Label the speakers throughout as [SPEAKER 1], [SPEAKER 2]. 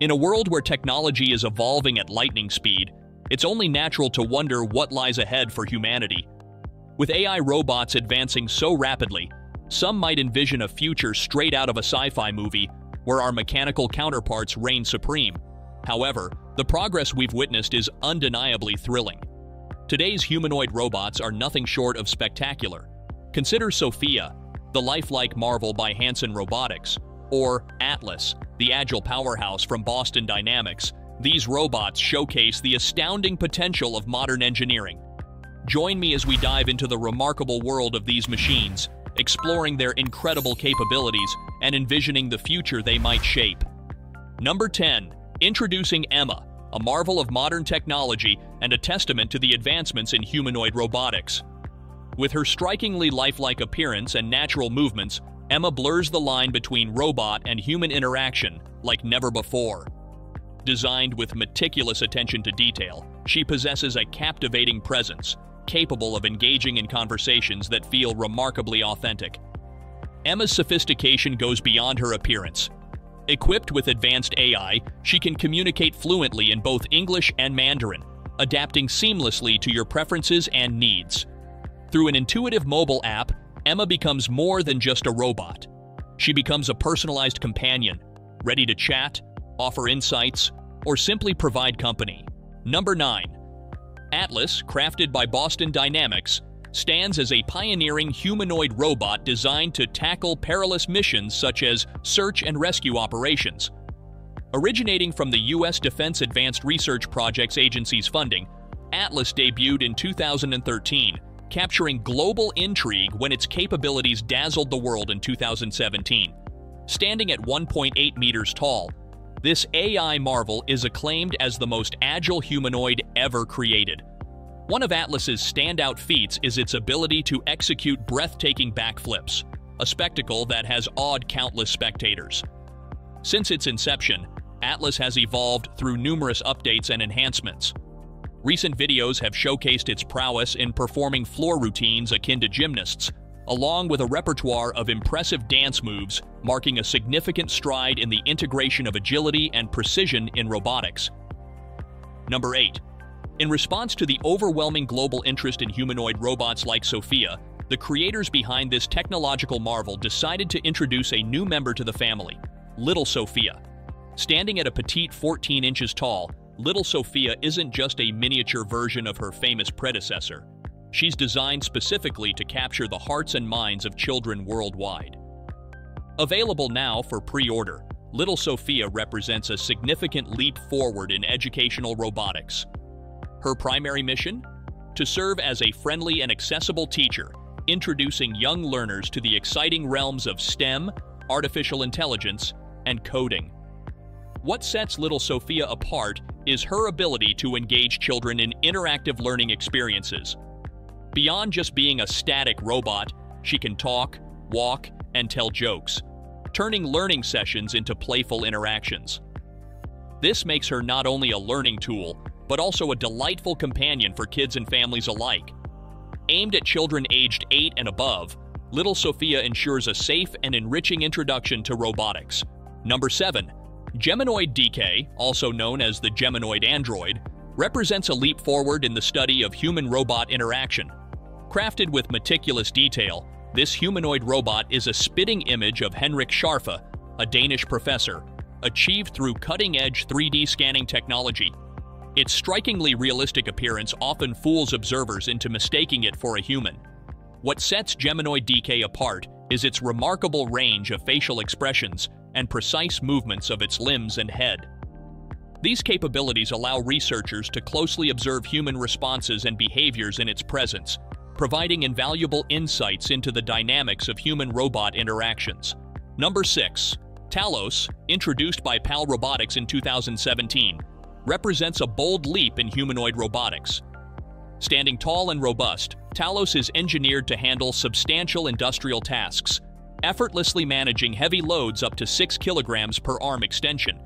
[SPEAKER 1] In a world where technology is evolving at lightning speed, it's only natural to wonder what lies ahead for humanity. With AI robots advancing so rapidly, some might envision a future straight out of a sci-fi movie where our mechanical counterparts reign supreme. However, the progress we've witnessed is undeniably thrilling. Today's humanoid robots are nothing short of spectacular. Consider Sophia, the lifelike marvel by Hanson Robotics, or Atlas, the agile powerhouse from Boston Dynamics. These robots showcase the astounding potential of modern engineering. Join me as we dive into the remarkable world of these machines, exploring their incredible capabilities and envisioning the future they might shape. Number 10. Introducing Emma, a marvel of modern technology and a testament to the advancements in humanoid robotics. With her strikingly lifelike appearance and natural movements, Emma blurs the line between robot and human interaction like never before. Designed with meticulous attention to detail, she possesses a captivating presence, capable of engaging in conversations that feel remarkably authentic. Emma's sophistication goes beyond her appearance. Equipped with advanced AI, she can communicate fluently in both English and Mandarin, adapting seamlessly to your preferences and needs. Through an intuitive mobile app, Emma becomes more than just a robot. She becomes a personalized companion, ready to chat, offer insights, or simply provide company. Number 9. Atlas, crafted by Boston Dynamics, stands as a pioneering humanoid robot designed to tackle perilous missions such as search and rescue operations. Originating from the U.S. Defense Advanced Research Projects Agency's funding, Atlas debuted in 2013, capturing global intrigue when its capabilities dazzled the world in 2017. Standing at 1.8 meters tall, this AI marvel is acclaimed as the most agile humanoid ever created. One of Atlas's standout feats is its ability to execute breathtaking backflips, a spectacle that has awed countless spectators. Since its inception, Atlas has evolved through numerous updates and enhancements. Recent videos have showcased its prowess in performing floor routines akin to gymnasts, along with a repertoire of impressive dance moves, marking a significant stride in the integration of agility and precision in robotics. Number 8. In response to the overwhelming global interest in humanoid robots like Sophia, the creators behind this technological marvel decided to introduce a new member to the family, Little Sophia. Standing at a petite 14 inches tall, Little Sophia isn't just a miniature version of her famous predecessor. She's designed specifically to capture the hearts and minds of children worldwide. Available now for pre-order, Little Sophia represents a significant leap forward in educational robotics. Her primary mission? To serve as a friendly and accessible teacher, introducing young learners to the exciting realms of STEM, artificial intelligence, and coding. What sets Little Sophia apart is her ability to engage children in interactive learning experiences, Beyond just being a static robot, she can talk, walk, and tell jokes, turning learning sessions into playful interactions. This makes her not only a learning tool, but also a delightful companion for kids and families alike. Aimed at children aged 8 and above, Little Sophia ensures a safe and enriching introduction to robotics. Number 7. Geminoid DK, also known as the Geminoid Android, represents a leap forward in the study of human-robot interaction. Crafted with meticulous detail, this humanoid robot is a spitting image of Henrik Scharfe, a Danish professor, achieved through cutting-edge 3D scanning technology. Its strikingly realistic appearance often fools observers into mistaking it for a human. What sets Geminoid DK apart is its remarkable range of facial expressions and precise movements of its limbs and head. These capabilities allow researchers to closely observe human responses and behaviors in its presence, providing invaluable insights into the dynamics of human-robot interactions. Number 6. Talos, introduced by PAL Robotics in 2017, represents a bold leap in humanoid robotics. Standing tall and robust, Talos is engineered to handle substantial industrial tasks, effortlessly managing heavy loads up to 6 kilograms per arm extension.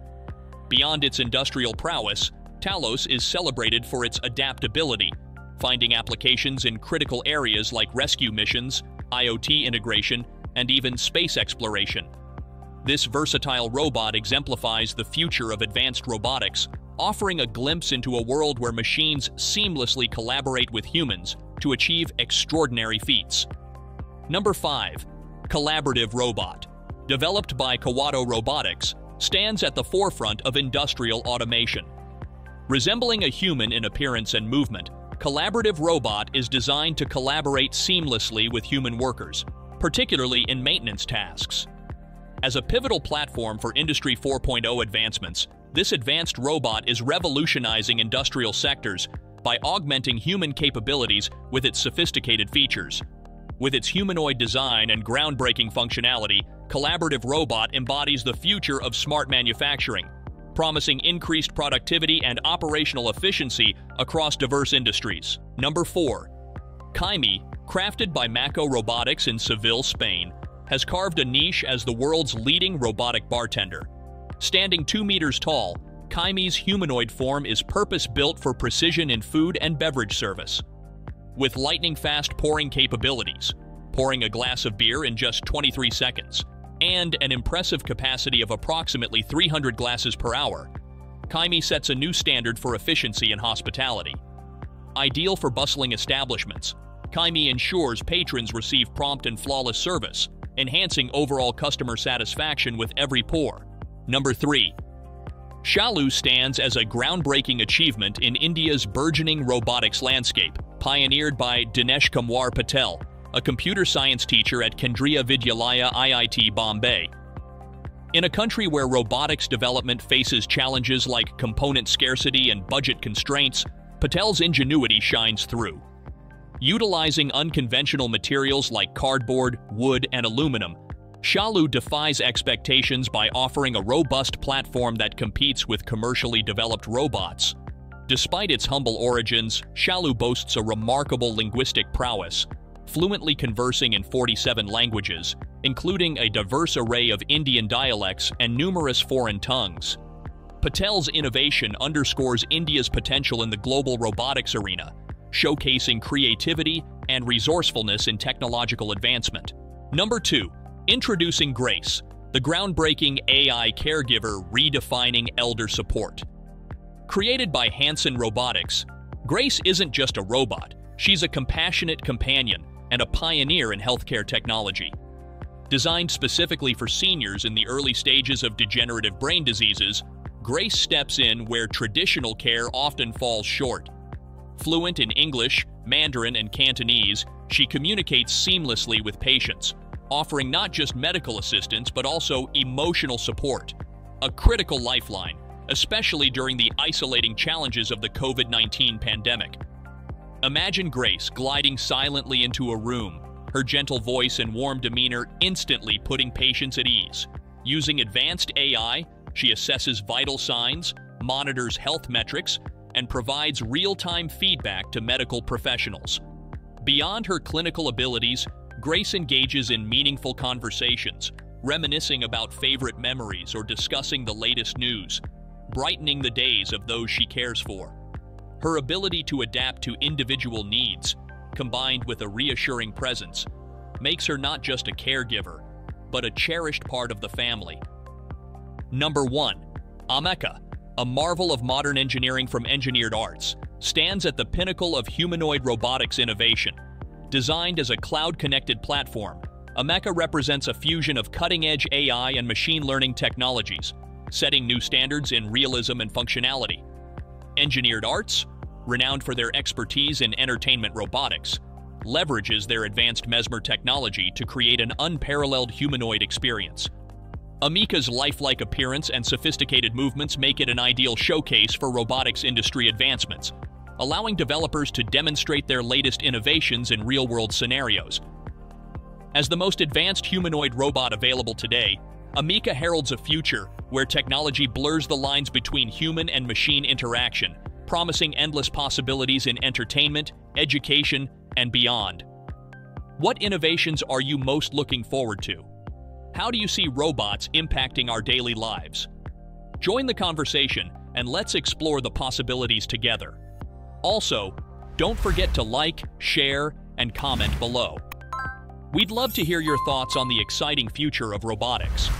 [SPEAKER 1] Beyond its industrial prowess, Talos is celebrated for its adaptability, finding applications in critical areas like rescue missions, IoT integration, and even space exploration. This versatile robot exemplifies the future of advanced robotics, offering a glimpse into a world where machines seamlessly collaborate with humans to achieve extraordinary feats. Number 5. Collaborative Robot. Developed by Kawada Robotics, stands at the forefront of industrial automation. Resembling a human in appearance and movement, Collaborative Robot is designed to collaborate seamlessly with human workers, particularly in maintenance tasks. As a pivotal platform for Industry 4.0 advancements, this advanced robot is revolutionizing industrial sectors by augmenting human capabilities with its sophisticated features. With its humanoid design and groundbreaking functionality, Collaborative Robot embodies the future of smart manufacturing, promising increased productivity and operational efficiency across diverse industries. Number 4. Kaimi, crafted by Macco Robotics in Seville, Spain, has carved a niche as the world's leading robotic bartender. Standing 2 meters tall, Kaimi's humanoid form is purpose-built for precision in food and beverage service. With lightning-fast pouring capabilities, pouring a glass of beer in just 23 seconds, and an impressive capacity of approximately 300 glasses per hour, Kaimi sets a new standard for efficiency in hospitality. Ideal for bustling establishments, Kaimi ensures patrons receive prompt and flawless service, enhancing overall customer satisfaction with every pour. Number 3. Shalu stands as a groundbreaking achievement in India's burgeoning robotics landscape, pioneered by Dinesh Kumar Patel, a computer science teacher at Kendriya Vidyalaya IIT Bombay. In a country where robotics development faces challenges like component scarcity and budget constraints, Patel's ingenuity shines through. Utilizing unconventional materials like cardboard, wood, and aluminum, Shalu defies expectations by offering a robust platform that competes with commercially developed robots. Despite its humble origins, Shalu boasts a remarkable linguistic prowess, fluently conversing in 47 languages, including a diverse array of Indian dialects and numerous foreign tongues. Patel's innovation underscores India's potential in the global robotics arena, showcasing creativity and resourcefulness in technological advancement. Number 2. Introducing Grace, the groundbreaking AI caregiver redefining elder support. Created by Hanson Robotics, Grace isn't just a robot, she's a compassionate companion and a pioneer in healthcare technology. Designed specifically for seniors in the early stages of degenerative brain diseases, Grace steps in where traditional care often falls short, Fluent in English, Mandarin, and Cantonese, she communicates seamlessly with patients, offering not just medical assistance but also emotional support, a critical lifeline, especially during the isolating challenges of the COVID-19 pandemic. Imagine Grace gliding silently into a room, her gentle voice and warm demeanor instantly putting patients at ease. Using advanced AI, she assesses vital signs, monitors health metrics, and provides real-time feedback to medical professionals. Beyond her clinical abilities, Grace engages in meaningful conversations, reminiscing about favorite memories or discussing the latest news, brightening the days of those she cares for. Her ability to adapt to individual needs, combined with a reassuring presence, makes her not just a caregiver, but a cherished part of the family. Number 1. Ameca a marvel of modern engineering from Engineered Arts, stands at the pinnacle of humanoid robotics innovation. Designed as a cloud-connected platform, Ameca represents a fusion of cutting-edge AI and machine learning technologies, setting new standards in realism and functionality. Engineered Arts, renowned for their expertise in entertainment robotics, leverages their advanced Mesmer technology to create an unparalleled humanoid experience. Ameca's lifelike appearance and sophisticated movements make it an ideal showcase for robotics industry advancements, allowing developers to demonstrate their latest innovations in real-world scenarios. As the most advanced humanoid robot available today, Ameca heralds a future where technology blurs the lines between human and machine interaction, promising endless possibilities in entertainment, education, and beyond. What innovations are you most looking forward to? How do you see robots impacting our daily lives? Join the conversation and let's explore the possibilities together. Also, don't forget to like, share, and comment below. We'd love to hear your thoughts on the exciting future of robotics.